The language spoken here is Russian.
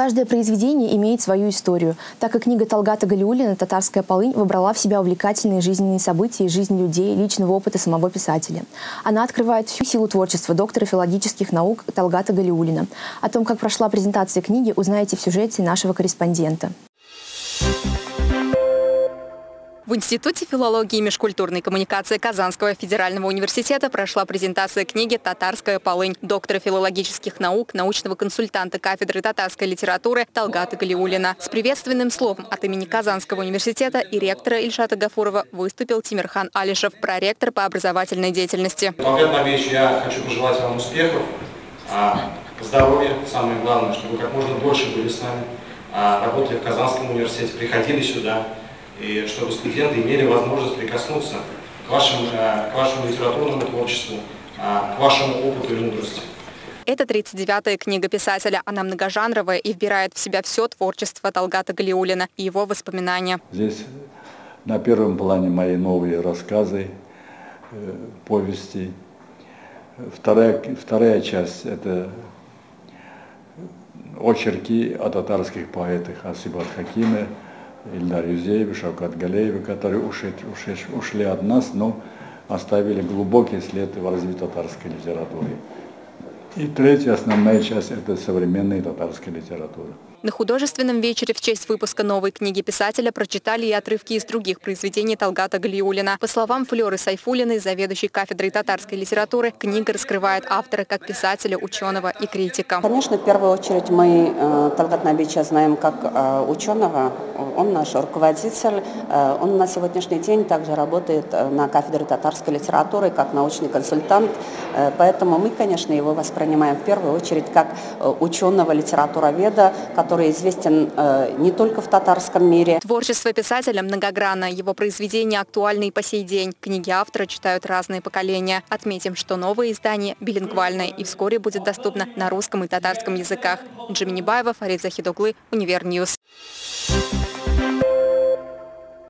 Каждое произведение имеет свою историю. Так как книга Талгата Галиулина «Татарская полынь» вобрала в себя увлекательные жизненные события из жизни людей, личного опыта самого писателя. Она открывает всю силу творчества доктора филологических наук Талгата Галиулина. О том, как прошла презентация книги, узнаете в сюжете нашего корреспондента. В Институте филологии и межкультурной коммуникации Казанского федерального университета прошла презентация книги «Татарская полынь» доктора филологических наук, научного консультанта кафедры татарской литературы Талгата Галиулина. С приветственным словом от имени Казанского университета и ректора Ильшата Гафурова выступил Тимирхан Алишев, проректор по образовательной деятельности. Талгат Набиевич, я хочу пожелать вам успехов, а, здоровья, самое главное, чтобы вы как можно дольше были с нами, а, работали в Казанском университете, приходили сюда, и чтобы студенты имели возможность прикоснуться к вашему, э, к вашему литературному творчеству, э, к вашему опыту и мудрости. Это 39-я книга писателя. Она многожанровая и вбирает в себя все творчество Талгата Галиулина и его воспоминания. Здесь на первом плане мои новые рассказы, э, повести. Вторая, вторая часть – это очерки о татарских поэтах Асибат Хакиме, Ильдар Юзеев, Шавкат Галеева, которые ушли, ушли, ушли от нас, но оставили глубокий след в развитии татарской литературы. И третья основная часть – это современная татарская литература. На художественном вечере в честь выпуска новой книги писателя прочитали и отрывки из других произведений Талгата Галиулина. По словам Флеры Сайфулиной, заведующей кафедрой татарской литературы, книга раскрывает автора как писателя, ученого и критика. Конечно, в первую очередь мы э, Талгат Набича знаем как э, ученого. Он наш руководитель. Э, он на сегодняшний день также работает на кафедре татарской литературы как научный консультант. Поэтому мы, конечно, его воспринимаем в первую очередь как ученого-литературоведа, который который известен э, не только в татарском мире. Творчество писателя многогранно. Его произведения актуальны и по сей день. Книги автора читают разные поколения. Отметим, что новое издание билингвальное и вскоре будет доступно на русском и татарском языках. Джимини Баева, Фарид Захидоглы, Univer News. Thank